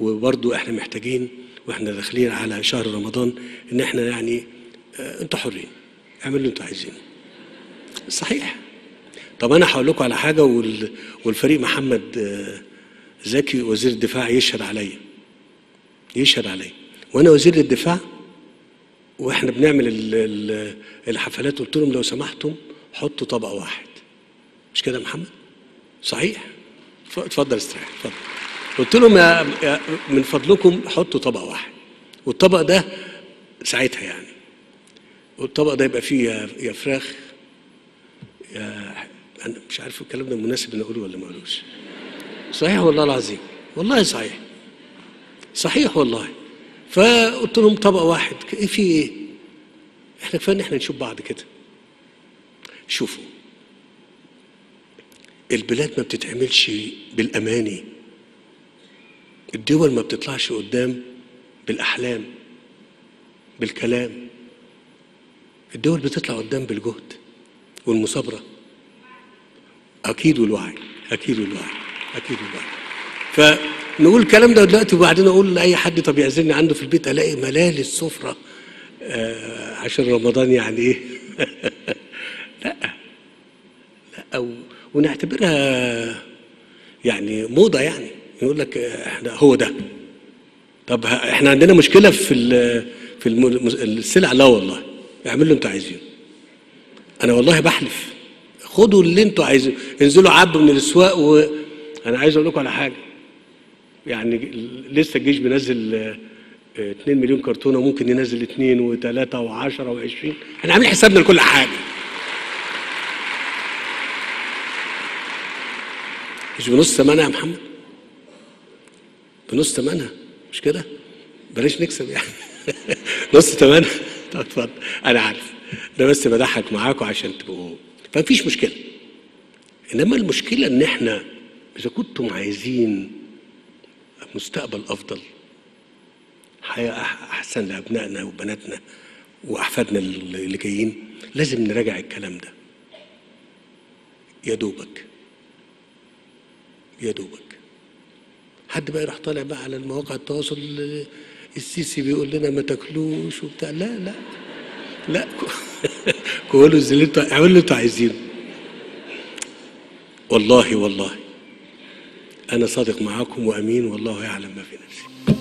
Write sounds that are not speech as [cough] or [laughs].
وبرضو إحنا محتاجين وإحنا داخلين على شهر رمضان ان إحنا يعني آه، أنتوا حرين اعملوا اللي أنتوا عايزينه. صحيح. طب أنا هقول لكم على حاجة وال... والفريق محمد آه، زكي وزير الدفاع يشهد عليا. يشهد عليا. وأنا وزير الدفاع وإحنا بنعمل ال... ال... الحفلات قلت لهم لو سمحتم حطوا طبق واحد. مش كده يا محمد؟ صحيح. اتفضل استريح اتفضل. قلت لهم يا... من فضلكم حطوا طبق واحد. والطبق ده ساعتها يعني. والطبق ده يبقى فيه يا, يا فراخ يا أنا مش عارف الكلام ده مناسب إن أقوله ولا ما أقولوش. صحيح والله العظيم. والله صحيح. صحيح والله. فقلت لهم طبق واحد. إيه في إيه؟ إحنا كفاية إن إحنا نشوف بعض كده. شوفوا. البلاد ما بتتعملش بالأماني. الدول ما بتطلعش قدام بالأحلام بالكلام. الدول بتطلع قدام بالجهد والمثابرة. أكيد والوعي أكيد والوعي أكيد والوعي. فنقول الكلام ده دلوقتي وبعدين أقول لأي حد طب يعزلني عنده في البيت ألاقي ملال السفرة آه عشان رمضان يعني إيه؟ [laughs] لا لا ونعتبرها يعني موضة يعني. يقول لك إحنا هو ده. طب إحنا عندنا مشكلة في في السلع. لا والله. اعملوا اللي أنتوا عايزينه. أنا والله بحلف. خدوا اللي أنتوا عايزينه. انزلوا عبوا من الأسواق وأنا عايز أقول لكم على حاجة. يعني لسه الجيش بينزل آه، آه، 2 مليون كرتونة. ممكن ينزل 2 و3 و10 و20 إحنا عاملين حسابنا لكل حاجة. مش بنص ثمنها يا محمد؟ بنص ثمنها مش كده؟ بلاش نكسب يعني. [laughs] نص ثمنها [laughs] طب اتفضل. أنا عارف. ده بس بضحك معاكم عشان تبقوا فمفيش مشكلة. إنما المشكلة إن إحنا إذا كنتم عايزين مستقبل أفضل حياة أحسن لأبنائنا وبناتنا وأحفادنا اللي جايين لازم نراجع الكلام ده. يا دوبك. يا دوبك. حد بقى يروح طالع بقى على المواقع التواصل ال- السيسي بيقول لنا ما تاكلوش وبتاع. لا لا لا. [laughs] كلوا اللي أنتوا اعملوا اللي أنتوا عايزينه. والله والله. أنا صادق معاكم وأمين والله يعلم ما في نفسي.